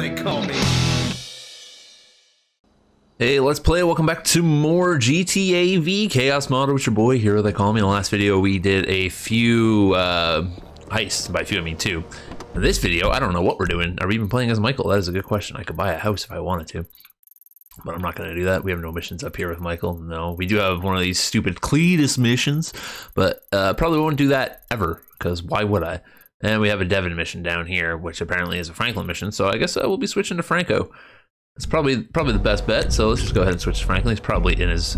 they call me. Hey, let's play. Welcome back to more GTA V Chaos Mod with your boy Hero. They call me. In the last video, we did a few uh, heists. By few, I mean two. In this video, I don't know what we're doing. Are we even playing as Michael? That is a good question. I could buy a house if I wanted to, but I'm not going to do that. We have no missions up here with Michael. No, we do have one of these stupid Cletus missions, but uh, probably won't do that ever because why would I? And we have a Devin mission down here, which apparently is a Franklin mission. So I guess uh, we'll be switching to Franco. It's probably probably the best bet. So let's just go ahead and switch to Franklin. He's probably in his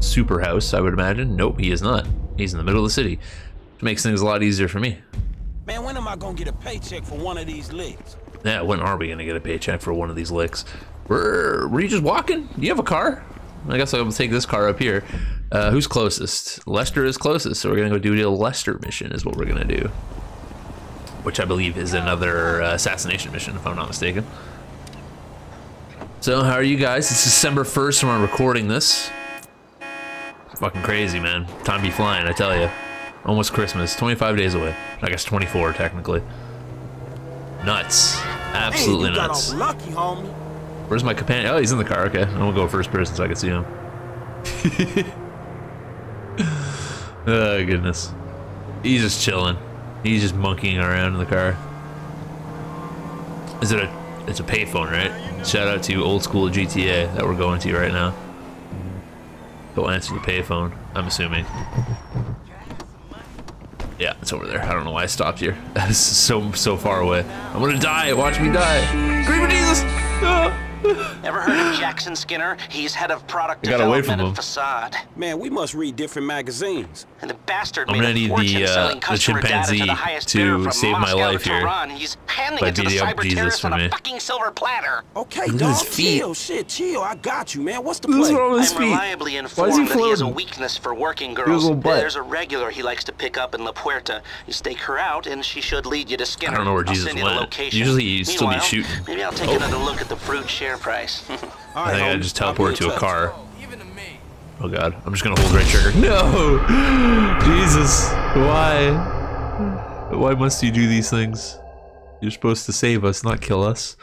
super house, I would imagine. Nope, he is not. He's in the middle of the city, which makes things a lot easier for me. Man, when am I gonna get a paycheck for one of these licks? Yeah, when are we gonna get a paycheck for one of these licks? Were were you just walking? Do you have a car? I guess I'll take this car up here. Uh, who's closest? Lester is closest, so we're gonna go do the Lester mission. Is what we're gonna do, which I believe is another uh, assassination mission, if I'm not mistaken. So, how are you guys? It's December 1st when I'm recording this. Fucking crazy, man. Time be flying, I tell you. Almost Christmas. 25 days away. I guess 24, technically. Nuts. Absolutely hey, nuts. Lucky. Where's my companion? Oh, he's in the car. Okay. I'm gonna go first person so I can see him. oh, goodness. He's just chilling. He's just monkeying around in the car. Is it a... It's a payphone, right? Shout out to old school GTA that we're going to right now. Go answer the payphone, I'm assuming. Yeah, it's over there. I don't know why I stopped here. Is so so far away. I'm gonna die. Watch me die. Scream Jesus! Ah! Ever heard of Jackson Skinner? He's head of product I got away development from at Facade. Man, we must read different magazines. And the bastard I'm made gonna a need the, fortune uh, selling the customer data chimpanzee to the highest to bidder from save my Moscow life here He's handing by it to the beating cyber Jesus terrorists on me. a fucking silver platter. Okay, Look at dog, his feet. chill, shit, chill. I got you, man. What's the What's play? wrong with his I'm feet? reliably informed is he that he has a weakness for working Here's a girls. There's a regular he likes to pick up in La Puerta. You stake her out, and she should lead you to Skinner. I don't know where I'll Jesus went. The. Usually you'd still be Meanwhile, shooting. Maybe I'll take Oh. another look at the fruit share price. All I think I homie, just I'll be teleport to a touch. car. Oh god, I'm just gonna hold right trigger. No! Jesus, why? Why must you do these things? You're supposed to save us, not kill us.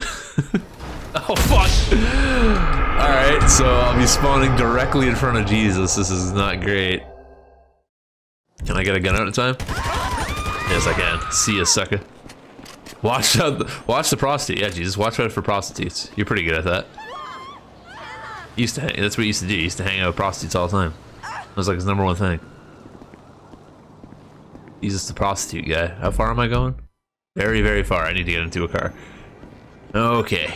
oh fuck! Alright, so I'll be spawning directly in front of Jesus. This is not great. Can I get a gun out of time? Yes, I can. See ya, sucker. Watch out! The, watch the prostitute. Yeah, Jesus, watch out for prostitutes. You're pretty good at that. Used to that's what he used to do. He used to hang out with prostitutes all the time. That was like his number one thing. He's just a prostitute guy. How far am I going? Very, very far. I need to get into a car. Okay.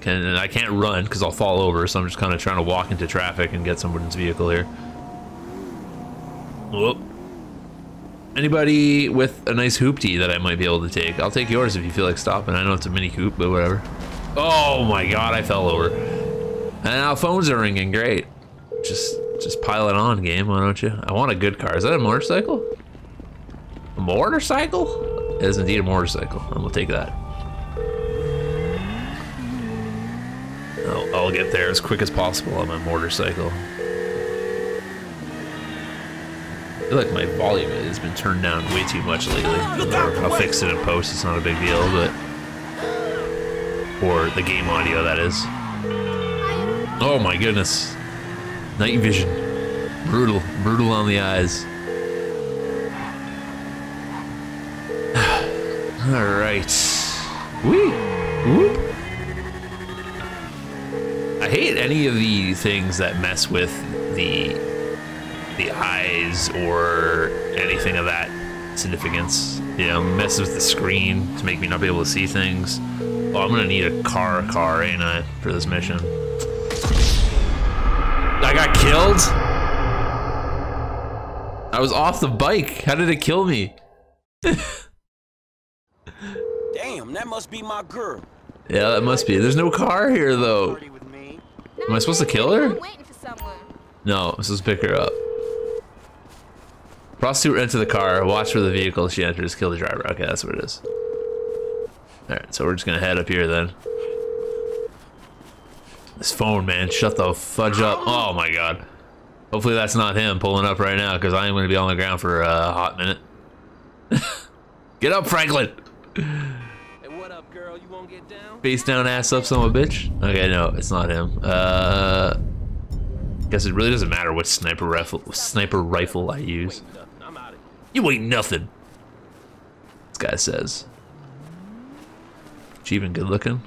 Can, I can't run because I'll fall over, so I'm just kind of trying to walk into traffic and get someone's vehicle here. Whoop. Anybody with a nice hoopty that I might be able to take? I'll take yours if you feel like stopping. I know it's a mini coupe, but whatever. Oh my god, I fell over. And now phones are ringing. Great. Just just pile it on, game. Why don't you? I want a good car. Is that a motorcycle? A motorcycle? It is indeed a motorcycle. I'm gonna take that. I'll, I'll get there as quick as possible on my motorcycle. Feel like my volume has been turned down way too much lately. I'll fix it in post. It's not a big deal, but or the game audio that is. Oh my goodness. Night vision. Brutal. Brutal on the eyes. Alright. Whee! Whoop. I hate any of the things that mess with the the eyes or anything of that significance. You know, messes with the screen to make me not be able to see things. Oh, I'm gonna need a car car, ain't I, for this mission. I got killed? I was off the bike. How did it kill me? Damn, that must be my girl. Yeah, that must be. There's no car here, though. Am I supposed to kill her? I'm waiting for someone. No, I'm supposed to pick her up. Prostitute enter the car, watch for the vehicle she enters, kill the driver. Okay, that's what it is. Alright, so we're just gonna head up here then. This phone, man, shut the fudge up. Oh my god. Hopefully that's not him pulling up right now, because I am gonna be on the ground for a hot minute. Get up, Franklin! Hey, what up, girl? You gonna get down? Face down, ass up, son of a bitch. Okay, no, it's not him. Uh, guess it really doesn't matter what sniper rifle sniper rifle I use. Nothing. I'm out of here. You ain't nothing. This guy says. She even good looking?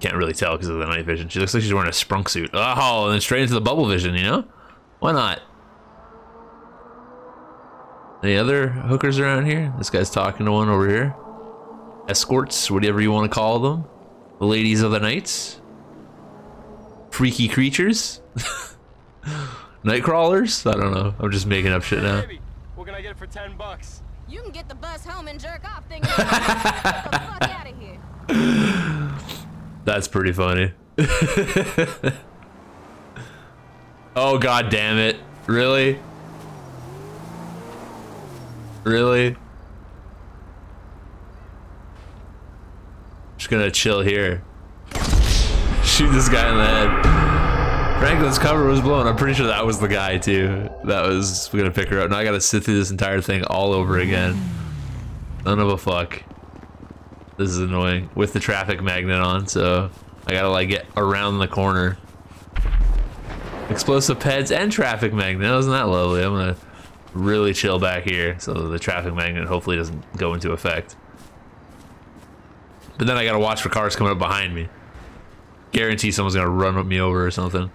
Can't really tell because of the night vision. She looks like she's wearing a sprunk suit. Oh, and then straight into the bubble vision, you know? Why not? Any other hookers around here? This guy's talking to one over here. Escorts, whatever you want to call them. The ladies of the nights. Freaky creatures. Night crawlers? I don't know. I'm just making up shit now. Baby, what can I get it for 10 bucks? You can get the bus home and jerk off thinking get the fuck out of here. That's pretty funny. oh god damn it. Really? Really? Just gonna chill here. Shoot this guy in the head. Franklin's cover was blown. I'm pretty sure that was the guy too. That was gonna pick her up. Now I gotta sit through this entire thing all over again. None of a fuck. This is annoying with the traffic magnet on, so I gotta like get around the corner. Explosive peds and traffic magnet. Isn't that lovely? I'm gonna really chill back here so the traffic magnet hopefully doesn't go into effect. But then I gotta watch for cars coming up behind me. Guarantee someone's gonna run me over or something.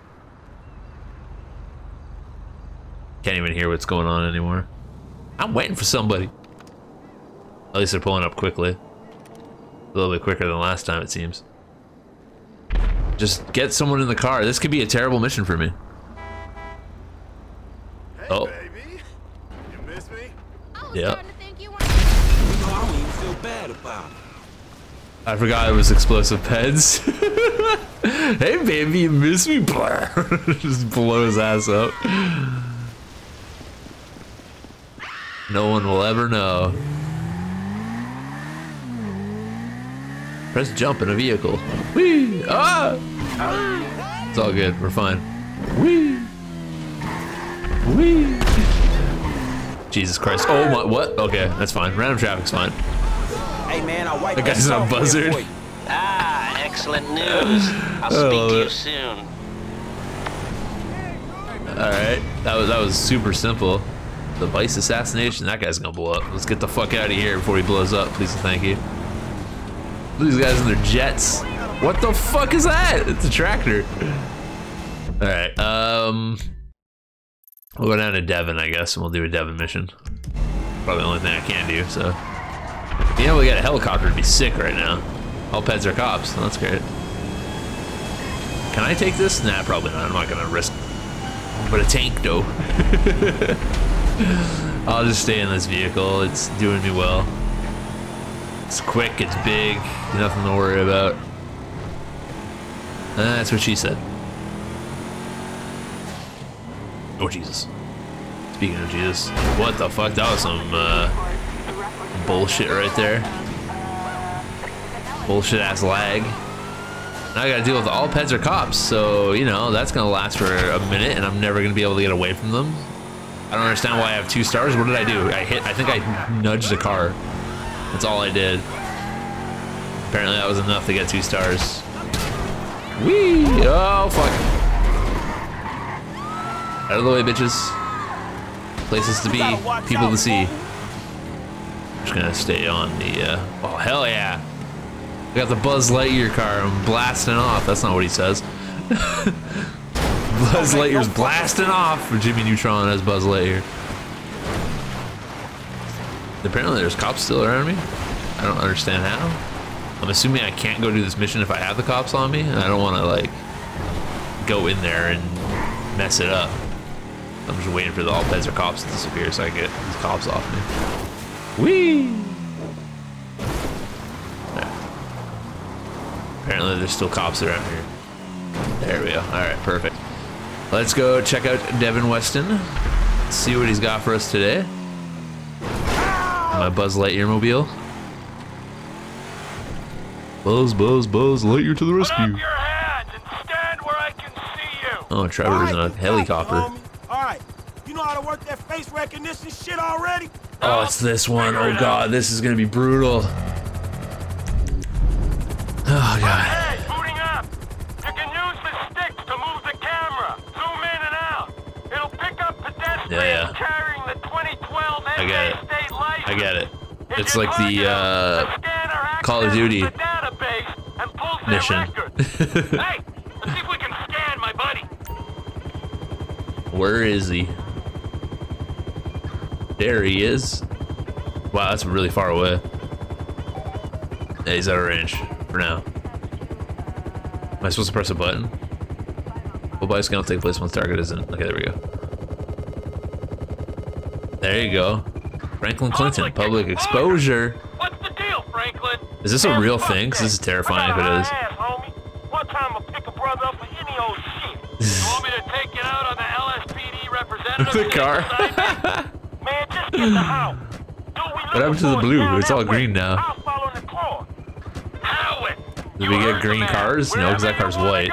Can't even hear what's going on anymore. I'm waiting for somebody. At least they're pulling up quickly. A little bit quicker than last time, it seems. Just get someone in the car. This could be a terrible mission for me. oh, Baby, you miss me? I was Yep. starting to think you know, I don't even feel bad about it. I forgot it was explosive peds. hey, baby, you miss me? Just blow his ass up. No one will ever know. Press jump in a vehicle. Whee! Ah! It's all good. We're fine. Whee! Whee! Jesus Christ. Oh my, what? Okay, that's fine. Random traffic's fine. Hey man, I wiped That guy's that on a buzzard. Ah, excellent news. I'll speak to you soon. All right, that was that was super simple. The Vice assassination. That guy's gonna blow up. Let's get the fuck out of here before he blows up. Please thank you. These guys in their jets. What the fuck is that? It's a tractor. All right. Um, we'll go down to Devin, I guess, and we'll do a Devin mission. Probably the only thing I can do. So, being able to get a helicopter to be sick right now. All peds are cops. That's great. Can I take this? Nah, probably not. I'm not gonna risk but a tank though. I'll just stay in this vehicle. It's doing me well. It's quick, it's big, nothing to worry about. That's what she said. Oh Jesus. Speaking of Jesus, what the fuck? That was some uh, bullshit right there. Bullshit ass lag. Now I gotta deal with all peds are cops, so you know that's gonna last for a minute, and I'm never gonna be able to get away from them. I don't understand why I have two stars. What did I do? I hit. I think I nudged a car. That's all I did. Apparently that was enough to get two stars. Whee! Oh fuck! Out of the way, bitches. Places to be, people to see. Just gonna stay on the. Uh, oh hell yeah! We got the Buzz Lightyear car. I'm blasting off. That's not what he says. Buzz Lightyear's blasting off. For Jimmy Neutron as Buzz Lightyear. Apparently, there's cops still around me. I don't understand how. I'm assuming I can't go do this mission if I have the cops on me, and I don't want to like go in there and mess it up. I'm just waiting for the all peds or cops to disappear so I can get these cops off me. Whee! Apparently there's still cops around here. There we go. Alright, perfect. Let's go check out Devin Weston. See what he's got for us today. My Buzz Lightyear mobile. Buzz, Buzz, Buzz Lightyear to the rescue. your hands and stand where I can see you. Oh, Trevor's in a helicopter. All right, you know how to work that face recognition shit already? Oh, it's this one. Oh god, this is gonna be brutal. Oh god. I get it. I get it. It's like the uh Call of Duty the database and pulls their mission. hey, let's see if we can scan my buddy. Where is he? There he is. Wow, that's really far away. Yeah, he's out of range for now. Am I supposed to press a button? Body scan will take place once target isn't. Okay, there we go. There you go. Franklin Clinton, public exposure. What's the deal, Franklin? Is this a real thing? Cause this is terrifying if it is. got a is. high Ass, homie. One time I'll pick a brother up for any old shit. you want me to take it out on the LSPD representative? The car. Man, just get the house. What happened to the blue? It's all green now. I'll follow the car. Howard, Did we get green cars? No, because that car's white.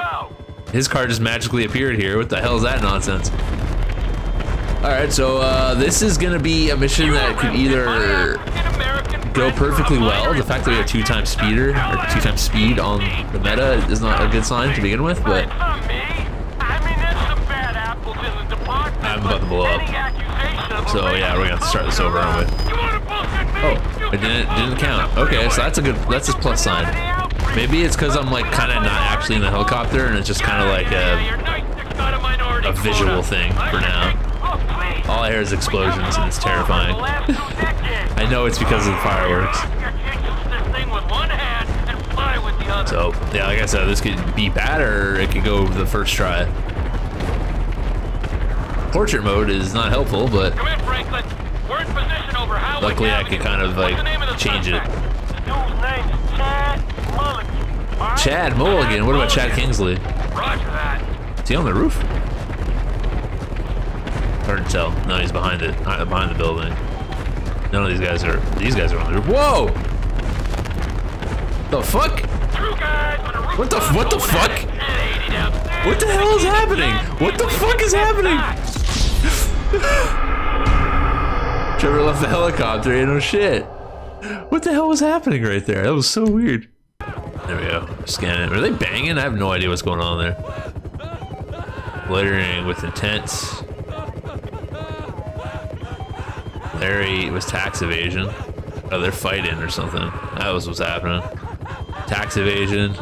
His car just magically appeared here. What the hell is that nonsense? Alright, so uh, this is gonna be a mission that could either go perfectly well. The fact that we have two times speeder or two times speed on the meta is not a good sign to begin with, but I'm about to blow up. So yeah, we're gonna have to start this over? Oh, it didn't didn't count. Okay, so that's a good that's a plus sign. Maybe it's because I'm like kind of not actually in the helicopter, and it's just kind of like a a visual thing for now. All I hear is explosions, and it's terrifying. I know it's because of the fireworks. So yeah, like I said, this could be bad or it could go the first try. Portrait mode is not helpful, but luckily I could kind of like change it. Chad Mulligan. What about Chad Kingsley? Is he on the roof? Hard to tell. No, he's behind it, uh, behind the building. None of these guys are. These guys are on the roof. Whoa! The fuck? What the- what the fuck? at it. 80 downstairs. What the hell is happening? What the fuck is happening? Trevor left the helicopter. You know shit. What the hell was happening right there? That was so weird. There we go. Scan it. Are they banging? I have no idea what's going on there. Littering with intent. Larry was tax evasion. Oh, they're fighting or something. That was what's happening. Tax evasion.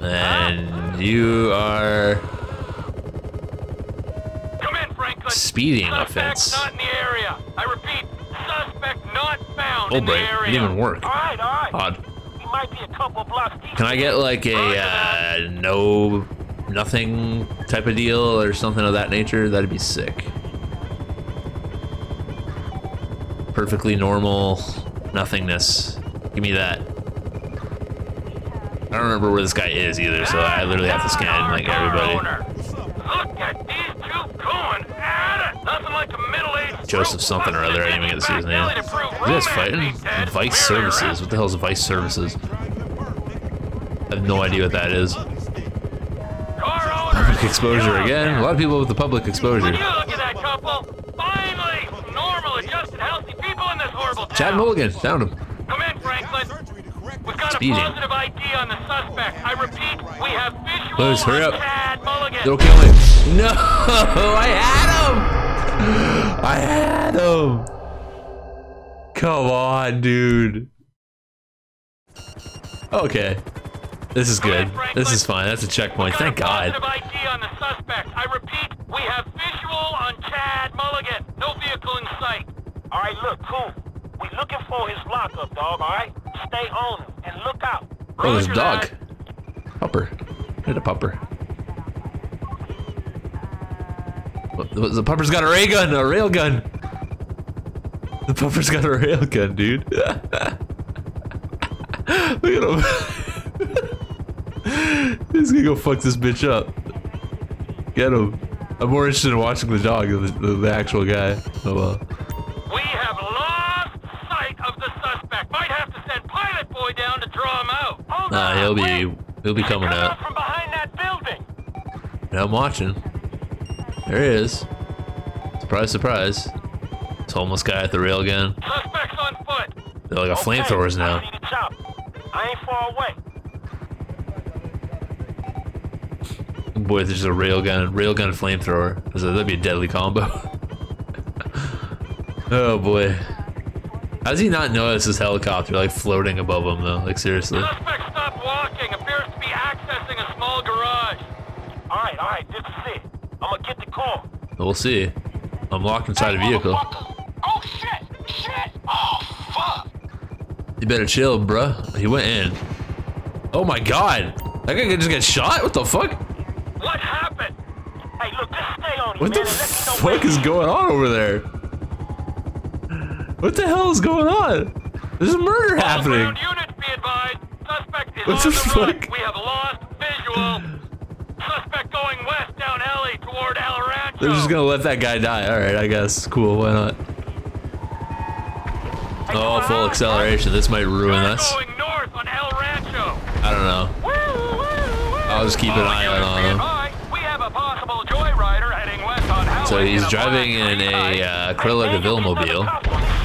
And you are Come in, speeding Suspect offense. not in the area. I repeat, suspect not found Oh, in the break. It area. didn't even work. All right, all right. Odd. He might be a couple blocks deep. Can I get like a uh, no, nothing type of deal or something of that nature? That'd be sick. Perfectly normal nothingness. Give me that. I don't remember where this guy is either, so I literally have to scan like everybody. Joseph something or other, I didn't even get to see his name. Guys romance fighting? Vice Services. What the hell is Vice Services? I have no idea what that is. Public exposure again. A lot of people with the public exposure. Look at that couple? Finally, normal, adjusted, healthy people in this horrible town. Chad Mulligan, found him. Come in, Franklin. We've got Speeding. a positive ID on the suspect. I repeat, we have visual Buzz, hurry up. Chad Mulligan. They'll kill him. No, I had him. I had him. Come on, dude. Okay. This is good. This is fine. That's a checkpoint. Thank God. ID on the suspect. I repeat, we have visual on Chad Mulligan. No vehicle in sight. All right, look, cool. We looking for his lockup, dog. All right, stay on him and look out. Oh, there's a Roger dog. Pupper. Hit a pupper. The the pupper's got a ray gun, a rail gun. The pupper's got a rail gun, dude. Look at him. He's gonna go fuck this bitch up. Get him. I'm more interested in watching the dog than the, than the actual guy. Oh well. We have lost sight of the suspect. Might have to send Pilot Boy down to draw him out. Hold Nah, on, he'll be wait. he'll be coming coming out. from behind that building. And I'm watching. There he is. Surprise, surprise. This homeless guy at the railgun. Suspects on foot. They're like a flamethrowers now. I see the chop. I ain't far away. Boy, there's a railgun, railgun flamethrower. So that'd be a deadly combo. oh boy. How does he not notice his helicopter like floating above him though? Like seriously. Suspect stopped walking. Appears to be accessing a small garage. All right, all right. This is it. I'm gonna get the call. We'll see. I'm locked inside a vehicle. Oh shit! Shit! Oh fuck! You better chill, bruh. He went in. Oh my god. That guy could just get shot? What the fuck? What happened? Hey, look, just stay on What man, the and let me know where fuck is going on over there? What the hell is going on? There's a murder happening. Ground units be advised. Suspect is What the fuck? We have lost visual. Suspect going west down alley toward El Rancho. They're just gonna let that guy die. Alright, I guess. Cool, why not? Oh, full acceleration. This might ruin us. Going north on El Rancho. I don't know. I'll just keep an eye out on him. We have a possible joyrider heading west on So he's driving in a uh, man, DeVille mobile,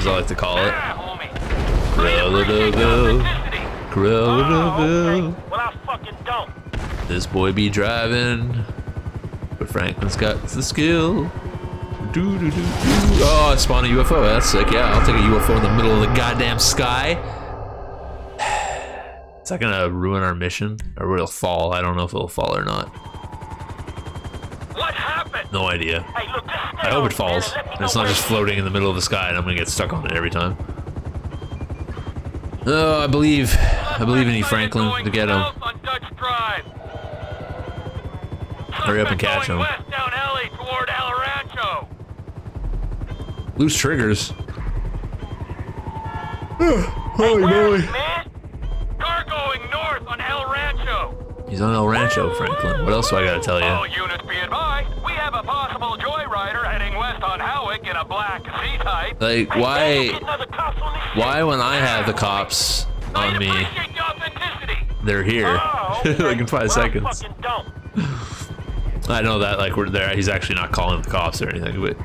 another cop on this as I like to call it. Yeah, homie. Corolla DeVille. Corolla DeVille. okay. Well, I fucking don't. This boy be driving, but Franklin's got the skill. Do, do, do, do. Oh, I spawned a UFO. That's sick. Yeah, I'll take a UFO in the middle of the goddamn sky. Is that gonna ruin our mission, or will it fall? I don't know if it'll fall or not. What? No idea. Hey, look, just I hope it falls. and let me And it's not just floating in the middle of the sky, and I'm gonna get stuck on it every time. Oh, I believe, I believe in you, Franklin, to get him. South on Dutch Drive. Hurry up and catch him. Down alley toward El Rancho. Loose triggers. Holy moly. Car going north on El Rancho. He's on El Rancho, Franklin. What else do I gotta tell All you? Units be advised. We have a possible joyrider heading west on Hawick in a black Z-type. Like, Hey, man, you why, getting other cops on this shit? why when I have the cops on me, appreciate the authenticity. they're here, Oh, okay. like in five Well, seconds. I know that, like, we're there. He's actually not calling the cops or anything, but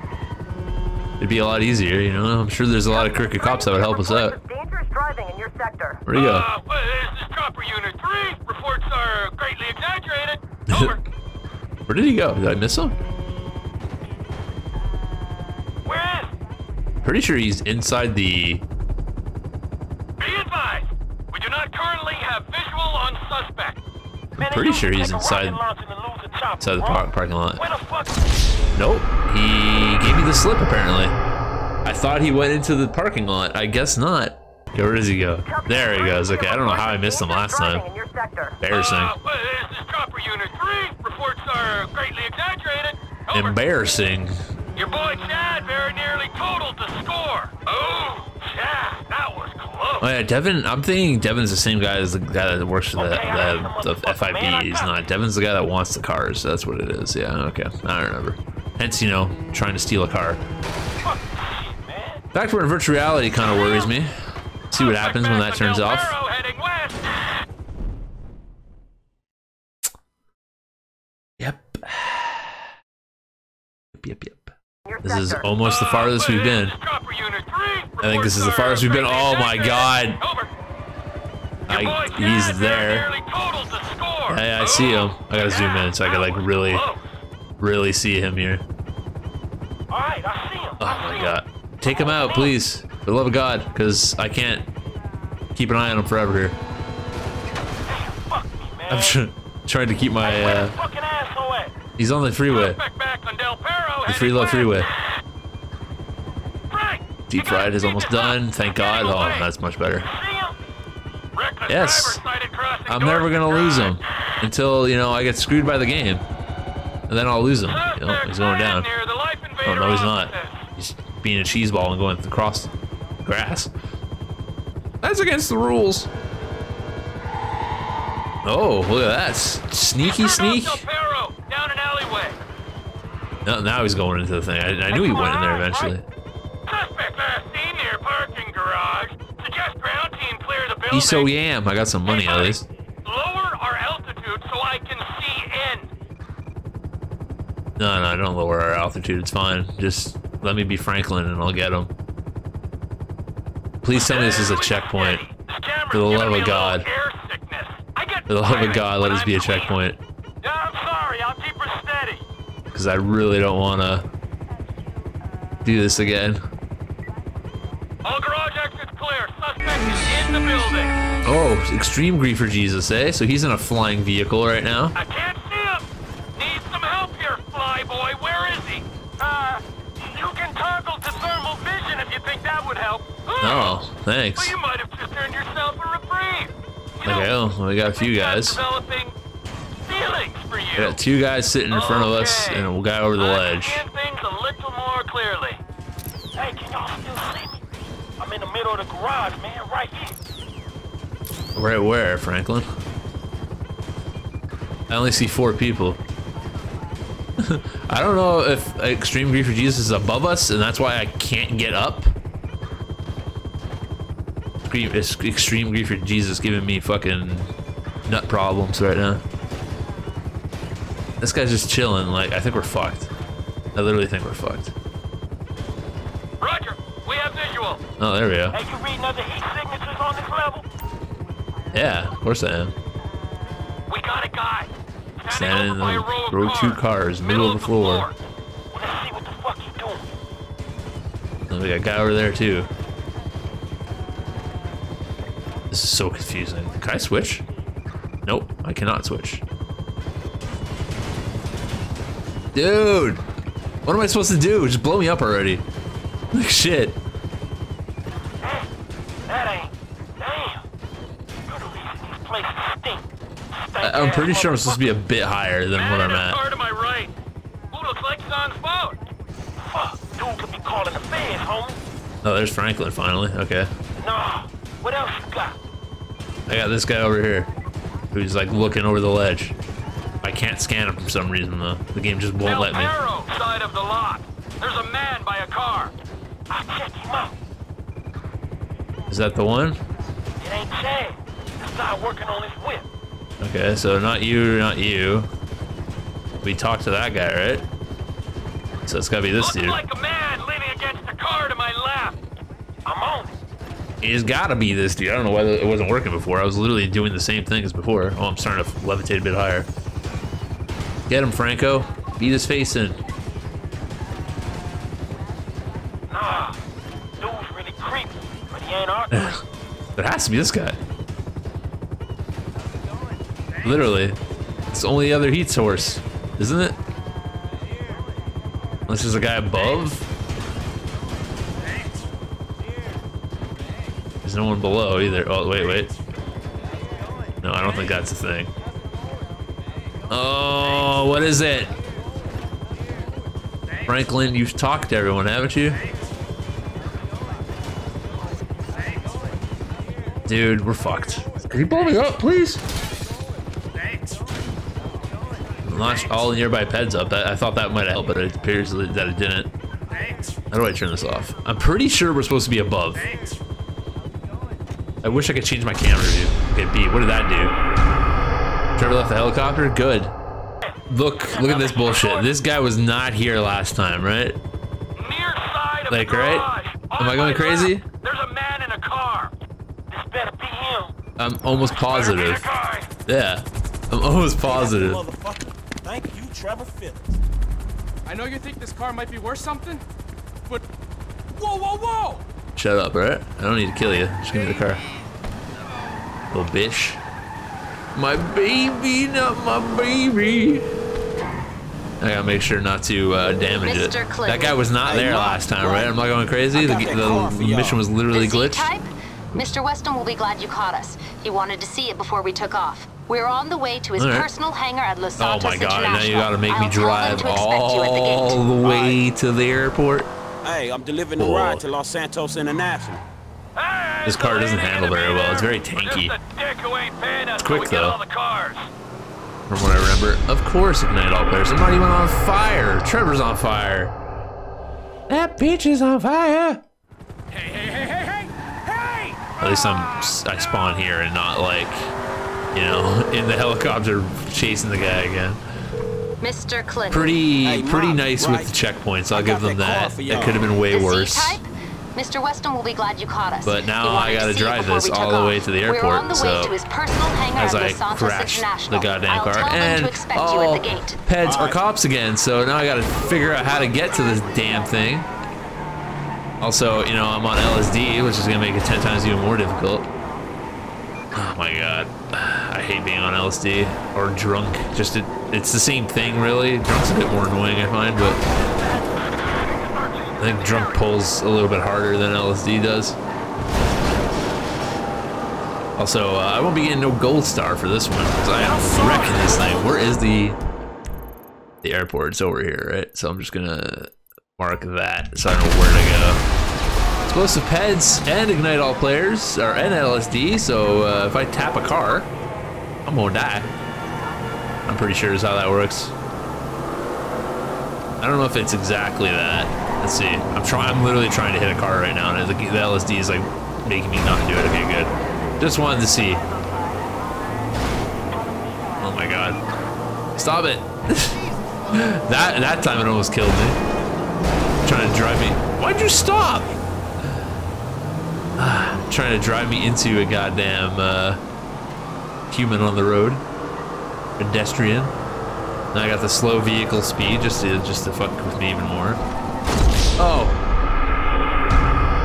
it'd be a lot easier, you know. I'm sure there's a lot of crooked cops that would help us out. Dangerous driving in your sector. Where'd he go? Uh, well, this is Chopper Unit 3. Reports are greatly exaggerated. Over. Where did he go? Did I miss him? Where is? Pretty sure he's inside the. Be advised. We do not currently have visual on suspect. Man, pretty sure he's inside- rocket launcher and lose a chopper, inside the par- parking lot. Where the fuck? Nope. He gave me the slip apparently. I thought he went into the parking lot. I guess not. Okay, where does he go? There he goes. Okay, I don't know how I missed him last time. Embarrassing. Well, this is Chopper Unit 3. Reports are greatly exaggerated. Over. Embarrassing. Your boy Chad very nearly totaled the score. Oh, Chad, that was close. Oh yeah, Devin. I'm thinking Devin's the same guy as the guy that works for the, Okay, the, the motherfucker, man, I FIB. He's not. Devin's the guy that wants the cars. That's what it is. Yeah. Okay. I remember. Hence, you know, trying to steal a car. This. Back to where virtual reality kind of worries me. See what happens when that turns off. Perro heading west. Yep. Yep. Yep. Yep. This is almost the farthest we've been. Chopper Unit 3. I think this is the farthest we've been. Oh my god. Over. Your boy I, he's there. nearly totaled the score. Hey, I see him. I gotta zoom in so I can like really, really see him here. All right, I see him. Oh my god. Take him out, please. For the love of God, because I can't keep an eye on him forever here. Fuck me, man. I'm trying to keep my, Where the uh, fucking asshole at? He's on the freeway. On Del Perro The Freelove west. Freeway. Deep fried is almost done. Thank God. Oh, that's much better. See him? Reckless Yes. driver sighted crossing I'm never gonna lose him until, you know, I get screwed by the game. And then I'll lose him. You know, he's going down. near the Life Oh, no, he's not. He's being a cheeseball and going across the grass. That's against the rules. Oh, look at that. Sneaky sneak. off Del Perro, down an alleyway. No, now he's going into the thing. I, I knew he went in there eventually. Suspect last seen near parking garage. Suggest ground team clear the building. He's so yam. I got some money Hey, at least. Lower our altitude so I can see in. No, no, don't lower our altitude. It's fine. Just let me be Franklin and I'll get him. Please tell me this is a checkpoint. steady. This camera For the love of God. Air sickness. I get For the love of God, let this be a checkpoint. Because I really don't want to do this again. All garage exits clear. Suspect is in the building. Oh, extreme griefer Jesus, eh? So he's in a flying vehicle right now. I can't see him. Need some help here, flyboy. Where is he? Uh, you can toggle to thermal vision if you think that would help. Oh, thanks. Well, you might have just earned yourself a reprieve. You Okay, know, well, we got a few guys. Developing feelings for you. We got two guys sitting in front of us Okay. and a guy over the I ledge. things a little more clearly. Hey, can y'all still see me? I'm in the middle of the garage, man, right here. Right where, Franklin? I only see four people. I don't know if Extreme Griefer Jesus is above us and that's why I can't get up. Extreme, Extreme Griefer Jesus giving me fucking nut problems right now. This guy's just chilling, like, I think we're fucked. I literally think we're fucked. Roger, we have visual. Oh, there we go. Hey, you reading other heat signatures on this level? Yeah, of course I am. We got a guy. Standing in over by a the row of row two cars, middle of the floor. Let's see what the fuck he doing. And we got a guy over there too. This is so confusing. Can I switch? Nope, I cannot switch. Dude! What am I supposed to do? Just blow me up already. Like shit. That ain't. Damn. You're the reason these places stink. I- I'm pretty sure I'm supposed to be a bit higher than what I'm a car at. to my right. Who looks like he's on phone? Fuck. Dude could be calling the feds, homie. Oh, there's Franklin finally. Okay. Nah. What else you got? I got this guy over here who's like looking over the ledge. I can't scan him for some reason though. The game just won't let me. Side of the lot. There's a man by a car. I'll check him out. Is that the one? It ain't Chad. This guy working on his whip. Okay, so not you, not you. We talked to that guy, right? So it's gotta be this Looks dude. like a man leaning against the car to my left. I'm on it. It's gotta be this dude. I don't know why it wasn't working before. I was literally doing the same thing as before. Oh, I'm starting to levitate a bit higher. Get him, Franco. Beat his face in. Nah. Dude's really creepy, but he ain't our There has to be this guy. Literally. It's the only other heat source, isn't it? Unless there's a guy above. There's no one below either. Oh, wait, wait. No, I don't think that's a thing. Oh, what is it? Franklin, you've talked to everyone, haven't you? Dude, we're fucked. Can you blow me up, please? Launched all nearby peds up. That, I thought that might help, but it appears that it didn't. How do I turn this off? I'm pretty sure we're supposed to be above. I wish I could change my camera view. Okay, B, what did that do? Trevor left the helicopter? Good. Look, look at this bullshit. This guy was not here last time, right? Near side of Like, the right? Am I going crazy? There's a man in a car. This better be him. I'm almost Better be the positive. Yeah. I'm almost positive. Thank you, Trevor Phillips. I know you think this car might be worth something, but whoa, whoa, whoa! Shut up, alright? I don't need to kill you. Just give me the car. Little bitch. My baby, not my baby. I gotta make sure not to uh, damage it. Clinton. That guy was not there Mom, last time, right? I'm not going crazy. I The, got that car for the mission was literally The glitched. Mr. Weston will be glad you caught us. He wanted to see it before we took off. We're on the way to his All right. personal hangar at Los Santos Oh Santos my god, now you gotta make me I'll tell drive to expect the all the way to the airport. Hey, I'm delivering the Cool. ride to Los Santos International. Hey, This car doesn't handle very well. It's very mirror. tanky. Just a dick who ain't paying us quick, till we get though. all the cars. From what I remember. Of course, Ignite All Players. I'm not even on fire. Trevor's on fire. That bitch is on fire. Hey, hey, hey, hey, hey! Hey! At least I'm I spawn here and not like, you know, in the helicopter chasing the guy again. Mr. Clinton. Pretty Hey, pretty Mom, nice right. with the checkpoints. I'll give them that car that. for It could have been way the worse. Z-type? Mr. Weston will be glad you caught us. But now I gotta see drive this we took all the off. way to the airport. We're airport, on the so way to his personal hangar as at I Santos crash International. the goddamn I'll car. tell them And to expect you oh, at the gate. peds are cops again, so now I gotta figure out how to get to this damn thing. Also, you know, I'm on LSD, which is gonna make it 10 times even more difficult. Oh my god. I hate being on LSD or drunk. Just it, it's the same thing really. Drunk's a bit more annoying I find, but I think drunk pulls a little bit harder than LSD does. Also, uh, I won't be getting no gold star for this one because I am wrecking this thing. Where is the the airport? It's over here, right? So I'm just gonna mark that so I know where to go. Explosive peds and ignite all players or and LSD. So uh, if I tap a car, I'm gonna die. I'm pretty sure is how that works. I don't know if it's exactly that. Let's see. I'm trying. I'm literally trying to hit a car right now, and the, the LSD is like making me not do it. Okay, good. Just wanted to see. Oh my god! Stop it! that that time it almost killed me. Trying to drive me. Why'd you stop? trying to drive me into a goddamn uh, human on the road, pedestrian. And I got the slow vehicle speed just to just to fuck with me even more. Oh.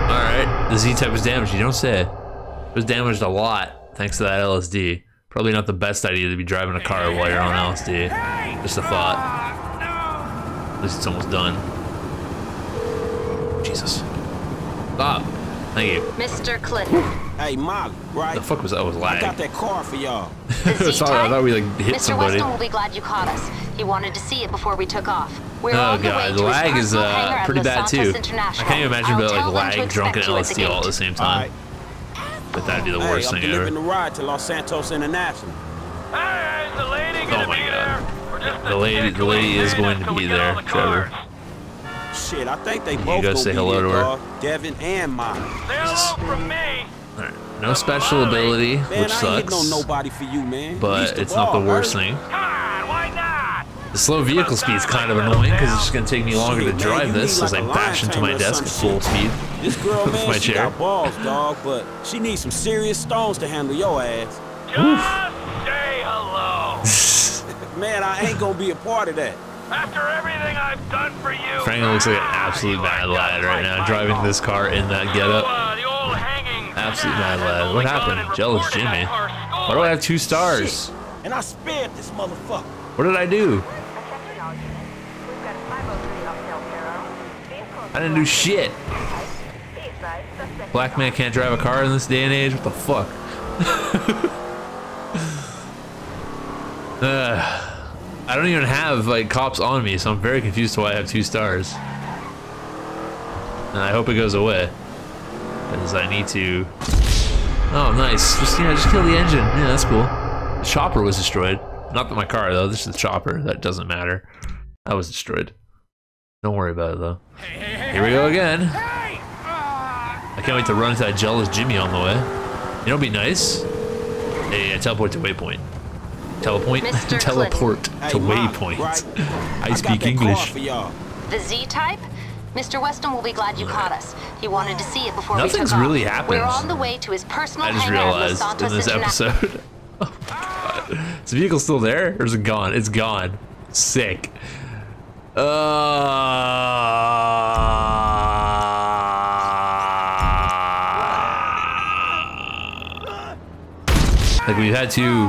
All right. The Z type was damaged. You don't say. It was damaged a lot thanks to that LSD. Probably not the best idea to be driving a car while you're on LSD. Just a thought. At least it's almost done. Jesus. Stop. Thank you. Mr. Clinton, Hey, Molly, right? The fuck was that? Was I got that car for y'all. Sorry, I Z-type? thought we like hit Mr. somebody. Weston will be glad you caught us. He wanted to see it before we took off. We're Oh on the way god, to the his lag is personal hangar uh, pretty bad too. I can't even imagine I'll about tell like them to lag, drunk, and expect you at LSD all at the same time. right. But that'd be the Hey, worst I'm thing delivering ever. the ride to Los Santos International. Hey, the lady gonna Oh my be God. there? The lady- the lady is going to be we get all there, the Trevor. Cars? Shit, I think they You both go go say hello to her. dawg. Devin and Molly. Say hello from me. Alright, No special ability, Man, which I ain't on sucks. nobody for you, man. But least it's not the worst hurt. thing. Come on, why not? The slow vehicle speed is kind of annoying because it's just gonna take me longer to Shit, man, drive you this need as I like a bash into my desk at full speed. This girl, with man, my she chair. got balls, dog, but she needs some serious stones to handle your ass. Just say hello. Man, I ain't gonna be a part of that. After everything I've done for you. Franklin looks like an absolute you mad lad right now, driving this car in that So, getup. uh, the Absolute mad lad. What happened? Jealous reported Jimmy. Why do I have two stars? And I spared this motherfucker. What did I do? Attention all units. We've got a 503 up Del Perro. Vehicle I didn't do shit. Be advised, suspect Black man can't drive a car in this day and age? What the fuck? uh, I don't even have like cops on me, so I'm very confused to why I have two stars. And I hope it goes away. Because I need to Oh nice. Just yeah, just kill the engine. Yeah, that's cool. The chopper was destroyed. Not that my car though, this is the chopper. That doesn't matter. That was destroyed. Don't worry about it though. Here we go again. I can't wait to run into that jealous Jimmy on the way. You know what'd be nice? A, teleport to waypoint. Telepoint? Mr. teleport Hey, to Molly, waypoint. right? I got speak English. For y'all. The Z-type? Mr. Weston will be glad you caught us. He wanted to see it before Nothing's we took really off. happened. We're on the way to his personal I just hangar realized in Santos this episode. oh my god. Is the vehicle still there? Or is it gone? It's gone. Sick. Uh... Like we've had two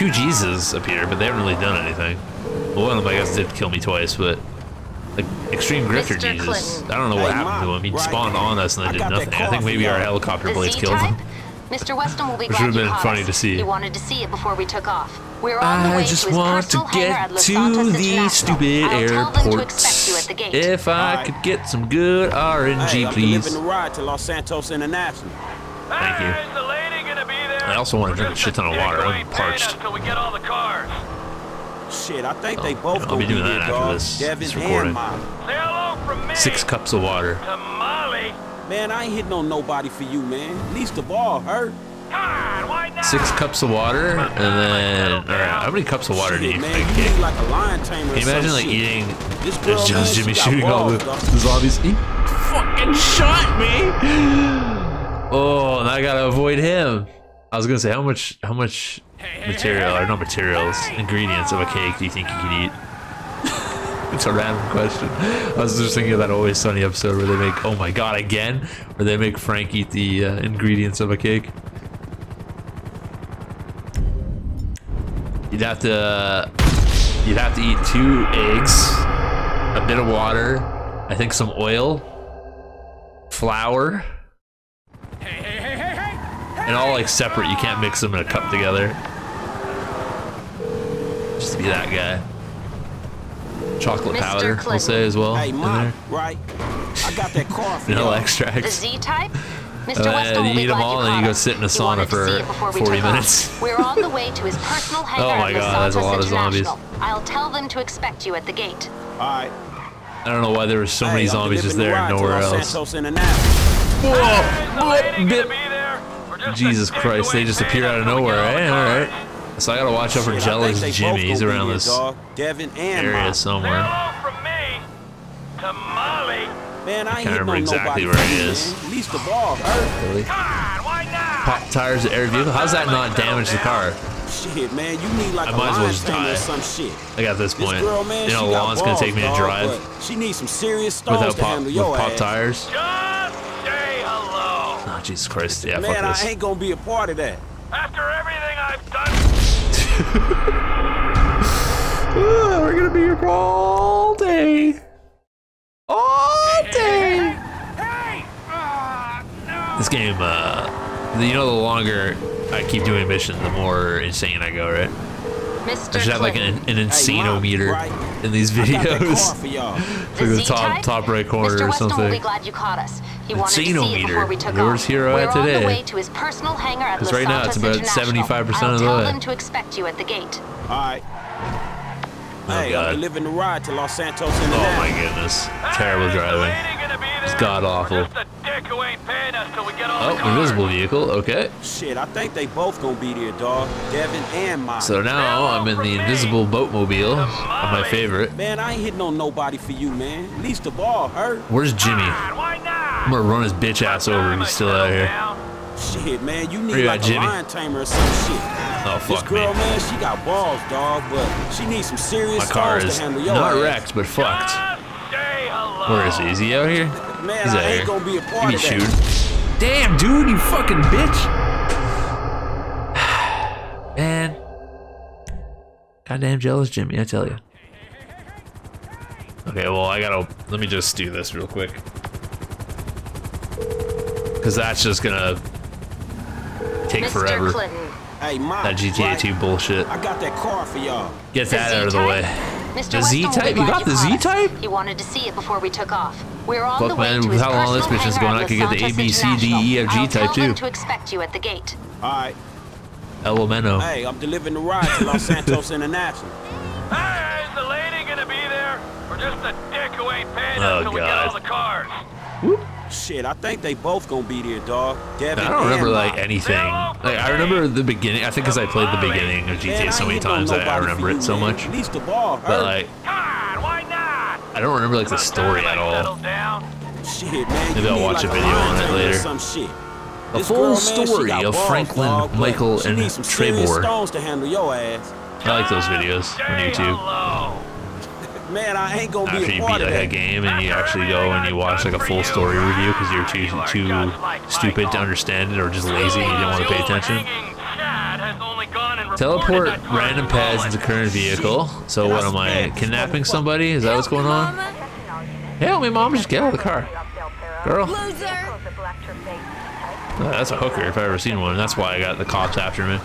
two Jesus appear, but they haven't really done anything. Well, one of them I guess did kill me twice, but like extreme griefer Mr. Jesus. Clinton. I don't know what Hey, happened to him. He right. spawned on us and then I did nothing. I think maybe our y'all. helicopter The blades killed him. Mr. Weston will be Which glad would've been funny us. to see. He wanted to see it before we took off. We're on the I way just to want to personal hangar at get to Santos the stupid I'll tell them to expect you at airport. If I Alright. could get some good RNG, Hey, I'm please. delivering the ride to Los Santos International. Thank you. I also wanna drink a shit ton of water. I'm ain't parched. us we get all the cars. Shit, I think they Oh, both I'll be doing that after dawg. this- Devin this recording. and Molly. Say hello from me. Six cups of water. To Molly. Man, I ain't hitting on nobody for you, man. Least the ball hurt. Come on, why not? Six cups of water, and then all right. How many cups of water do you Shit, need? man, Like, you can like a lion tamer or you imagine like shit. eating This girl, just Jimmy shooting all the, balls, dawg. the zombies? Eat fucking shot me. Oh, and I gotta avoid him. I was gonna say how much how much material or not materials ingredients of a cake do you think you could eat? it's a random question. I was just thinking of that Always Sunny episode where they make oh my god again, where they make Frank eat the uh, ingredients of a cake. You'd have to you'd have to eat two eggs, a bit of water, I think some oil, flour, and all like separate. You can't mix them in a cup together. Just to be that guy. Chocolate Mr. powder, we'll say as well. Hey, in Mom, there. right? I got that car for Vanilla y'all. The extract. Z-type? Mr. Uh, Weston you be eat 'em glad all and you go sit in a sauna for see it before we 40 minutes. We're on the way to his personal hangar Oh my God, that's a lot of zombies. I'll tell them to expect you at the gate. All right. I don't know why there were so many Hey, I'm zombies just there and nowhere else. Santos International. Is the Whoa! lady gonna Bit- Jesus Christ, they just appear out of until we get nowhere, all eh? Alright. So I gotta watch out for Shit, I jealous think they both Jimmys around this. Devin and area somewhere. from me to Molly. Man, I, can't ain't hitting remember exactly where he is. man. Least of all. Really? Come on, why not? Pop tires of every vehicle? How's that not damage the car? Shit, man, you need like I a might as well just die. or some shit. Like at this This point, girl, man, you know, she how got long it's gonna take me to drive She needs some serious stones without to pop handle with your pop ass. tires. Just. Oh Jesus Christ! Yeah, Man, fuck I ain't gonna be a part of that. After everything I've done, we're gonna be here all day. All day. hey! Ah, no! This game, uh, you know, the longer I keep doing missions, the more insane I go, right? Mr. I should have like an, Clinton. an insanometer right. In these I got that car videos. for. It's like the top Z-type? top right corner Mr. or Weston will be something. glad you caught us. He wanted to see it Insanometer. before we took Where's off. Hero We're at on today? the way to his personal hangar at 'Cause Los right now it's Santos about 75% I'll of the tell way. them to expect you at the gate. All right. Oh, hey, God. I'm delivering the ride to Los Santos Oh my goodness, terrible Hey, driving. Lady gonna be there? god awful. Or just a dick who ain't paying us till we get all Oh, invisible vehicle. Okay. Shit, I think they both gonna be there, dog. Devin and Molly. So now I'm in the invisible boatmobile, my favorite. Man, I ain't hitting on nobody for you, man. Least of all, her. Where's Jimmy? Why not? I'm gonna run his bitch ass over. if He's still out here. Shit, man, you need you like at, a Jimmy? lion tamer or some shit. Oh This fuck me. girl, man, she got balls, dog, but she needs some serious My car stones is to handle your not ass. wrecked, but fucked. Just say hello. Where is he? Is he out here? Man, He's I ain't here. gonna be a Give part me of that. shooting. Damn, dude, you fucking bitch. Man. Goddamn jealous Jimmy, I tell you. Okay, well, I gotta. Let me just do this real quick. Because that's just gonna take Mr. forever. Clinton. Hey, Mom, That GTA right? 2 bullshit. I got that car for y'all. Get that out of the way. Z-type? Mr. The Weston will be Z-type? You got the. Z-type? He wanted to see it before we took off. We're on Fuck, the way man, to with his how long this personal mission's hangar going, I at could get the Los A, B, C, D, Santos E, F, G International. type, I'll tell them too. to expect you at the gate. All right. Elemento. Hey, I'm delivering the ride to Los Santos International. Hey, is the lady gonna be there? Or just a dick who ain't paying Oh, us till we get all the cars? Shit, I think they both gonna be there, dog. Devin I don't remember and like anything. Like I remember the beginning. I think because I played the beginning of GTA I so many times that I remember for it so man. much. Least of all, her. But like God, why not? I don't remember like the story at all. Shit, man. Maybe I'll watch like a video on it later. Some shit. A This full girl, man, story got of balls, Franklin, dog, Michael, and needs Trevor. stones to handle your ass. I like those videos on Say YouTube. Hello. Man, I ain't gonna After be a you part beat of like a game and you actually go and you watch like a full story review because you're too too stupid to understand it or just lazy and you didn't want to pay attention. Teleport random peds into current vehicle. So what am I kidnapping somebody? Is that what's going on? Help me, mom! Just get out of the car, girl. Loser. Oh, that's a hooker if I ever seen one. That's why I got the cops after me.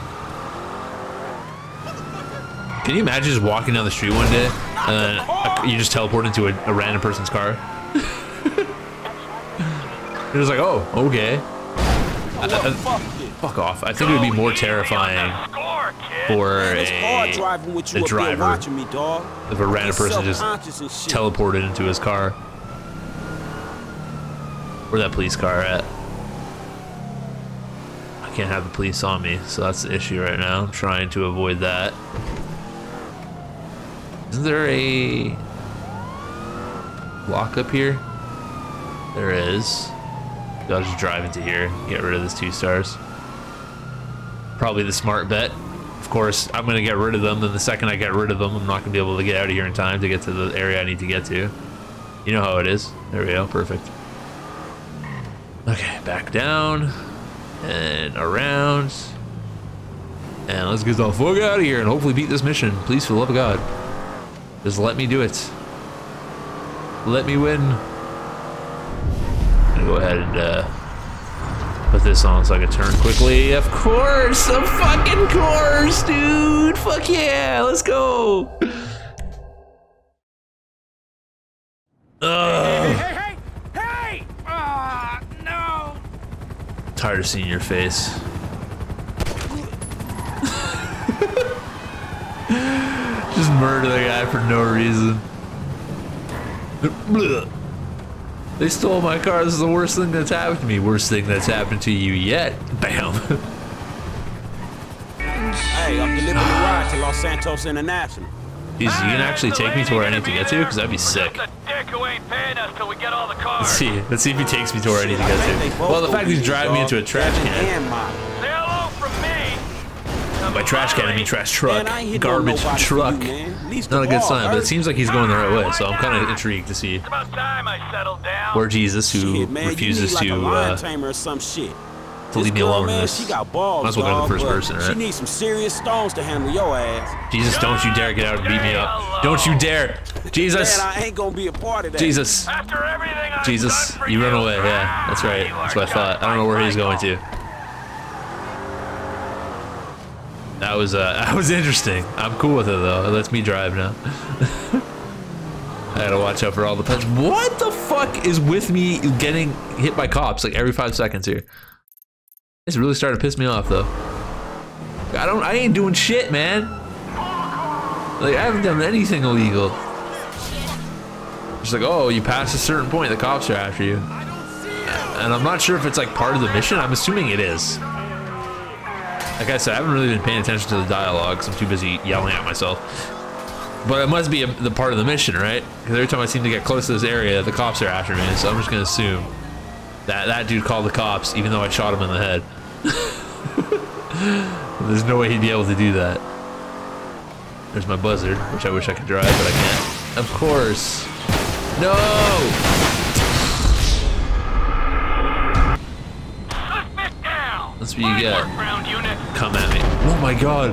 Can you imagine just walking down the street one day and then you just teleport into a, a random person's car? You're just like, oh, okay. Well, uh, fuck off. I think it would be more terrifying for a the you up there driver watching me, dog. if a random person just self-conscious and shit. teleported into his car. Where that police car at? I can't have the police on me, so that's the issue right now. I'm trying to avoid that. Isn't there a lock up here? There is. I'll just drive into here, get rid of this two stars. Probably the smart bet. Of course, I'm gonna get rid of them. Then the second I get rid of them, I'm not gonna be able to get out of here in time to get to the area I need to get to. You know how it is. There we go. Perfect. Okay, back down and around. And let's get the fuck out of here and hopefully beat this mission. Please, for the love of God. Just let me do it. Let me win. I'm gonna go ahead and uh, put this on so I can turn quickly. Of course, of fucking course, dude. Fuck yeah, let's go. Ugh. Hey, hey, hey! Ah, no! Tired of seeing your face. Murder the guy for no reason. They stole my car. This is the worst thing that's happened to me. Worst thing that's happened to you yet. Bam. Hey, I'm delivering the ride to Los Santos International. Jesus, you can actually take me to where I need to get to? Because that'd be sick. The dick who ain't paying us till we get all the cars. Let's see. Let's see if he takes me to where I need to I think they get to. Well, the fact he's driving me into a trash Devin can. By trash can, I mean trash truck. Man, I ain't hitting on Garbage truck. you, Not a good sign, but it seems like he's going the right way, so I'm kind of intrigued to see It's about time I settled down. where Jesus, who Shit, man, refuses you like to lion uh, some shit. to leave me This alone in this. She got balls, Might as well go to the first but person, She right? needs some serious stones to handle your ass. Jesus, don't you dare get out and beat me up. Don't you dare. Jesus. Man, I ain't gonna be a part of that. Jesus. After everything Jesus. done You run away. Yeah, that's right. That's what I thought. I don't know where he's going to. That was uh, that was interesting. I'm cool with it though. It lets me drive now. I gotta watch out for all the pets. What the fuck is with me getting hit by cops like every five seconds here? It's really starting to piss me off though. I don't. I ain't doing shit, man. Like I haven't done anything illegal. It's like, oh, you pass a certain point, the cops are after you. And I'm not sure if it's like part of the mission. I'm assuming it is. Like I said, I haven't really been paying attention to the dialogue, so I'm too busy yelling at myself. But it must be a, the part of the mission, right? Because every time I seem to get close to this area, the cops are after me. So I'm just gonna assume that that dude called the cops, even though I shot him in the head. There's no way he'd be able to do that. There's my buzzard, which I wish I could drive, but I can't. Of course. No! That's what you get. work, ground unit. Come at me. Oh my god.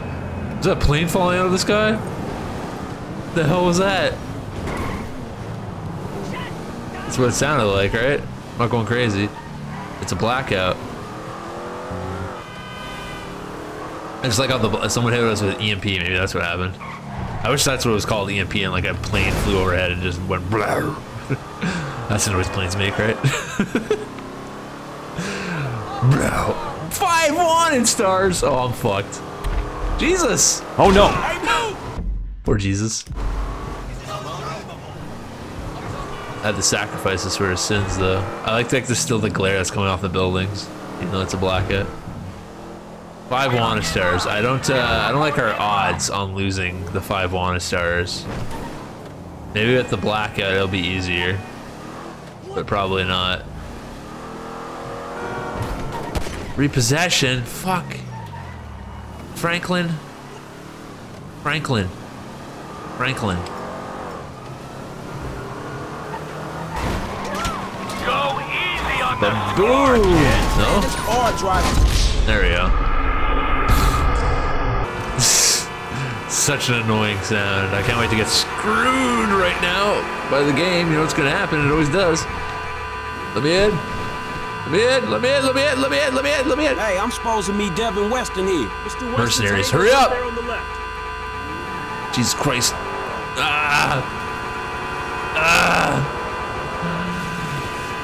Is that a plane falling out of the sky? The hell was that? That's what it sounded like, right? I'm not going crazy. It's a blackout. It's like how the someone hit us with EMP. Maybe that's what happened. I wish that's what it was called EMP, and like a plane flew overhead and just went. Blah. that's the noise planes make, right? Bro, five wanted stars. Oh, I'm fucked. Jesus. Oh no! Poor Jesus. I had to sacrifice this for his sins, though. I like that there's still the glare that's coming off the buildings, even though it's a blackout. Five Wanna stars. I don't. Uh, I don't like our odds on losing the five Wanna stars. Maybe with the blackout it'll be easier, but probably not. Repossession. Fuck. Franklin. Franklin. Franklin. Go easy on the Boom! No? There we go. Such an annoying sound. I can't wait to get screwed right now by the game. You know what's gonna happen? It always does. Let me in. Let me in. Let me in. Let me in. Let me in. Let me in. Let me in. Hey, I'm supposed to meet Devin Weston here. Mercenaries, hurry up! Jesus Christ. Ah! Ah!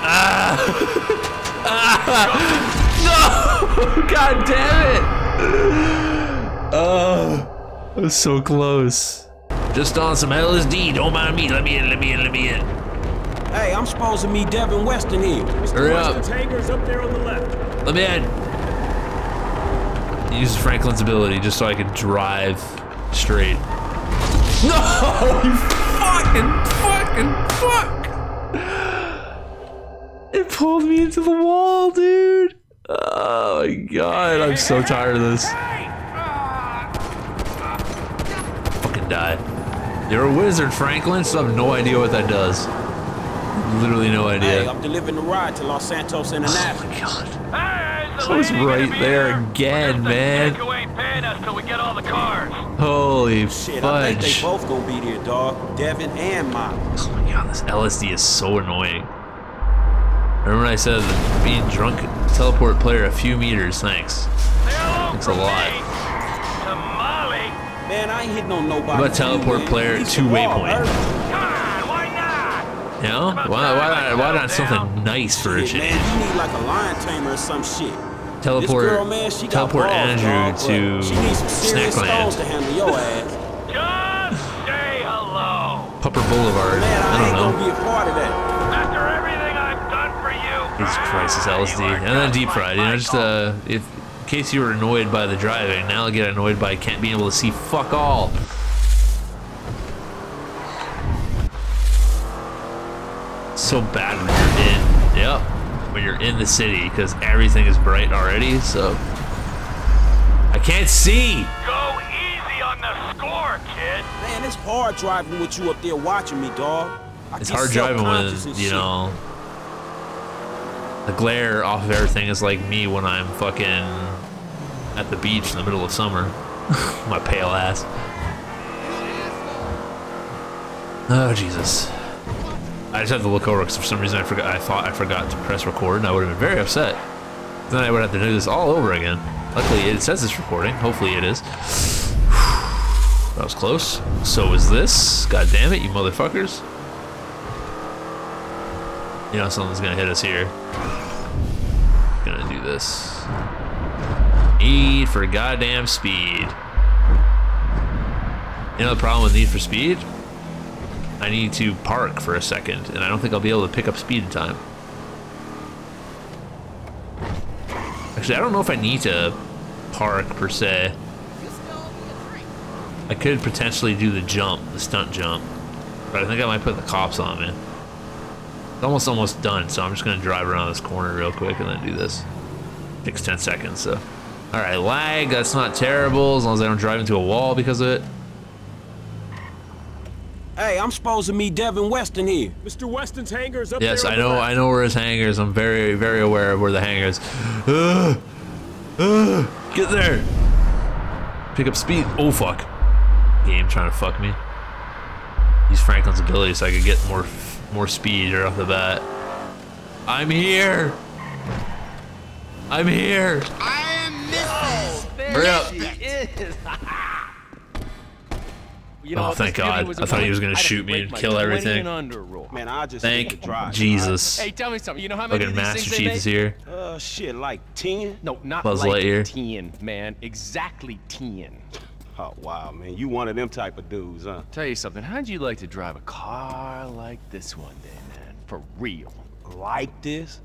Ah! No! God damn it! Oh, I was so close. Just on some LSD. Don't mind me. Let me in. Let me in. Let me in. Hey, I'm supposed to meet Devin Weston here. Hurry up. Up there on the left. Let me in. Use Franklin's ability just so I can drive straight. No! You fucking, fucking, fuck! It pulled me into the wall, dude. Oh my god, I'm so tired of this. Fucking die. You're a wizard, Franklin, so I have no idea what that does. Literally no Hey, idea. I'm delivering the ride to Los Santos International. Oh my god. Hey, is the I was right there here? again, Because the man. dick who ain't paying us till we get all the cars. Holy Shit, I think they both gonna be there, dog. Devin and Miles. Oh my god, this LSD is so annoying. Remember when I said being drunk teleport player a few meters, thanks. Say Thanks a lot. me To Man, I ain't hitting on nobody. What about teleport player He's two the wall, waypoint? Earth. Come on, why not? You know? Why, why, not, why not something nice for a Shit, change? man, you need like a lion tamer or some shit. Teleport, girl, man, she teleport Andrew dog, to she needs some serious stones to Snackland, handle your ass. Just say hello. Pupper Boulevard. Man, I, I don't gonna know. be a part of that. After everything I've done for you. Jesus Christ, this LSD, and then deep fried. You know, just uh, if in case you were annoyed by the driving, now I get annoyed by can't being able to see fuck all. So bad when you're in, yep, when you're in the city because everything is bright already. So I can't see. Go easy on the score, kid. Man, it's hard driving with you up there watching me, dog. I It's get hard driving self-conscious when you know the glare off of everything is like me when I'm fucking at the beach in the middle of summer. My pale ass. Oh Jesus! I just have to look over because for some reason I forgot. I thought I forgot to press record, and I would have been very upset. Then I would have to do this all over again. Luckily, it says it's recording. Hopefully, it is. That was close. So is this. God damn it, you motherfuckers. You know something's gonna hit us here. Gonna do this. Need for goddamn speed. You know the problem with Need for Speed? I need to park for a second, and I don't think I'll be able to pick up speed in time. Actually, I don't know if I need to park per se. I could potentially do the jump, the stunt jump, but I think I might put the cops on me. It's almost almost done, so I'm just gonna drive around this corner real quick and then do this. Takes 10 seconds, so. All right, lag, that's not terrible as long as I don't drive into a wall because of it. Hey, I'm supposed to meet Devin Weston here. Mr. Weston's hangar is up Yes, there. I know. I know where his hangars. I'm very, very aware of where the hangars. Ugh, ugh, get there. Pick up speed. Oh fuck. Game trying to fuck me. Use Franklin's ability so I could get more, more speed right off the bat. I'm here. I'm here. Hurry up. You know, Oh, thank God. I thought he was gonna shoot me and kill 20 everything. and under rule. Man, I just Thank. Jesus. Hey, tell me something. You know how many Fucking of these Master things Chief is here. Uh, shit, like 10? No, not Buzz like Lightyear. 10, man. Exactly 10. Oh, wow, man. You one of them type of dudes, huh? Tell you something. How'd you like to drive a car like this one day, man? For real. Like this?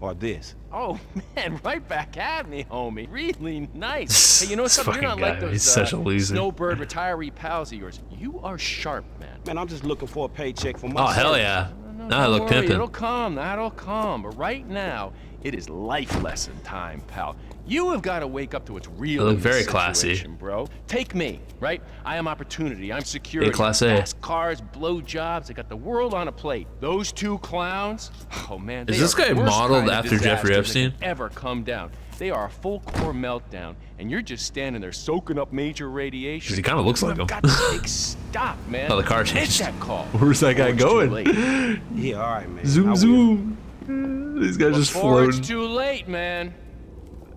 Or this? Oh man, right back at me, homie. Really nice. Hey, you know This something? You're not fucking like those he's such a uh, loser. snowbird retiree pals of yours. You are sharp, man. Man, I'm just looking for a paycheck for my Oh hell yeah. No, Now I look worry, pimping. It'll come. That'll come. But right now, it is life lesson time, pal. You have got to wake up to what's real. I look very classy. bro. Take me, right? I am opportunity. I'm security. class A. Fast cars, blow jobs. I got the world on a plate. Those two clowns. Oh man. Is this guy modeled kind of after Jeffrey Epstein? Ever come down? They are a full core meltdown, and you're just standing there soaking up major radiation. 'Cause he kinda looks You like have him. Got to take stock, man. Oh, the car Hit changed. that call. Where's that guy Before it's too going? Yeah, all right, man. Zoom zoom. These guys just Before it's floating. too late, man.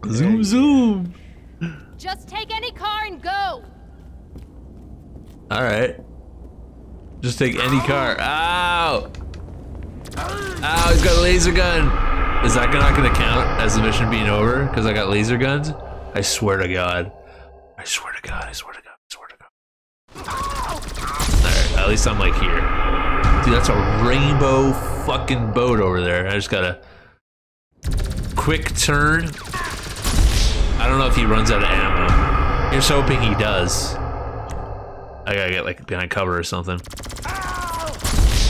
Zoom zoom. Just take any car and go. All right. Just take any car. Ow! Ow! He's got a laser gun. Is that not going to count as the mission being over because I got laser guns? I swear to God. I swear to God. I swear to God. I swear to God. All right. At least I'm like here. Dude, that's a rainbow fucking boat over there. I just gotta quick turn. I don't know if he runs out of ammo. Here's hoping he does. I gotta get like behind cover or something.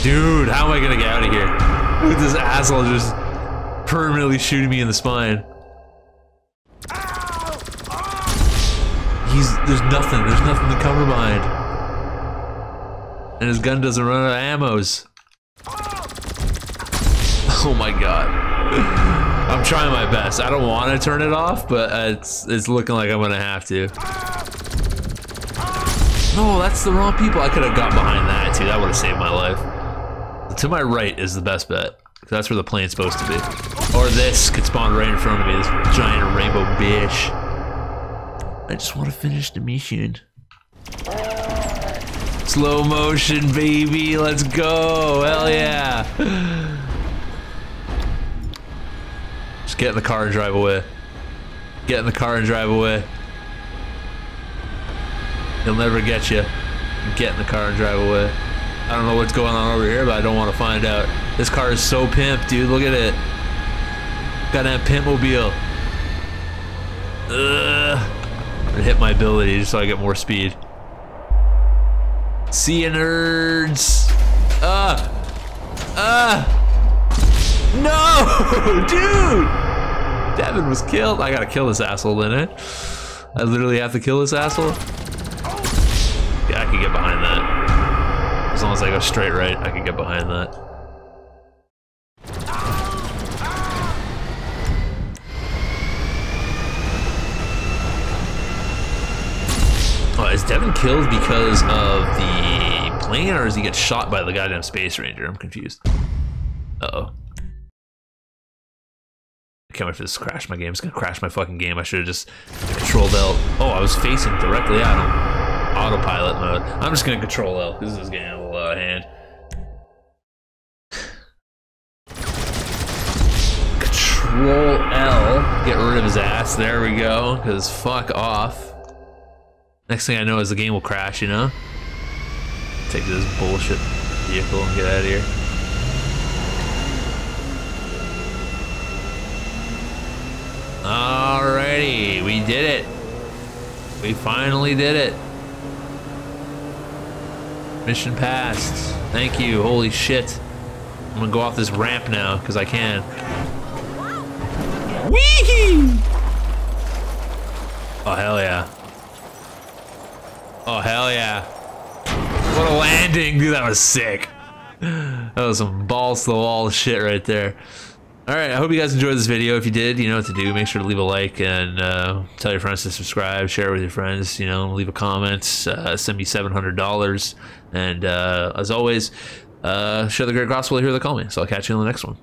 Dude, how am I gonna get out of here? With this asshole just permanently shooting me in the spine. He's there's nothing. There's nothing to cover behind. And his gun doesn't run out of ammos. Oh my god. I'm trying my best. I don't want to turn it off, but uh, it's it's looking like I'm gonna have to. No, that's the wrong people. I could have got behind that too. That would have saved my life. To my right is the best bet. That's where the plane's supposed to be. Or this could spawn right in front of me, this giant rainbow bitch. I just want to finish the mission. Slow motion, baby. Let's go. Hell yeah. get in the car and drive away. Get in the car and drive away. He'll never get you. Get in the car and drive away. I don't know what's going on over here, but I don't want to find out. This car is so pimp, dude. Look at it. Got that pimp mobile. Ugh. Hit my ability just so I get more speed. See you, nerds. Ah. Ah. No, dude. Devin was killed. I gotta kill this asshole, then, eh? I literally have to kill this asshole. Yeah, I can get behind that. As long as I go straight right, I can get behind that. Oh, is Devin killed because of the plane, or does he get shot by the goddamn space ranger? I'm confused. Uh oh. I can't wait for this to crash my game. It's gonna crash my fucking game. I should have just controlled L. Oh, I was facing directly at him. Autopilot mode. I'm just gonna control L. This is getting a little out of hand. Control L. Get rid of his ass. There we go. Because fuck off. Next thing I know is the game will crash, you know? Take this bullshit vehicle and get out of here. Alrighty, we did it. We finally did it. Mission passed. Thank you. Holy shit. I'm gonna go off this ramp now, because I can. Wee! Oh, hell yeah. Oh, hell yeah. What a landing. Dude, that was sick. That was some balls to the wall shit right there. Alright, I hope you guys enjoyed this video. If you did, you know what to do. Make sure to leave a like and uh, tell your friends to subscribe, share it with your friends, you know, leave a comment, uh, send me $700. And uh, as always, uh, share the great gospel Hero They Call Me. So I'll catch you in the next one.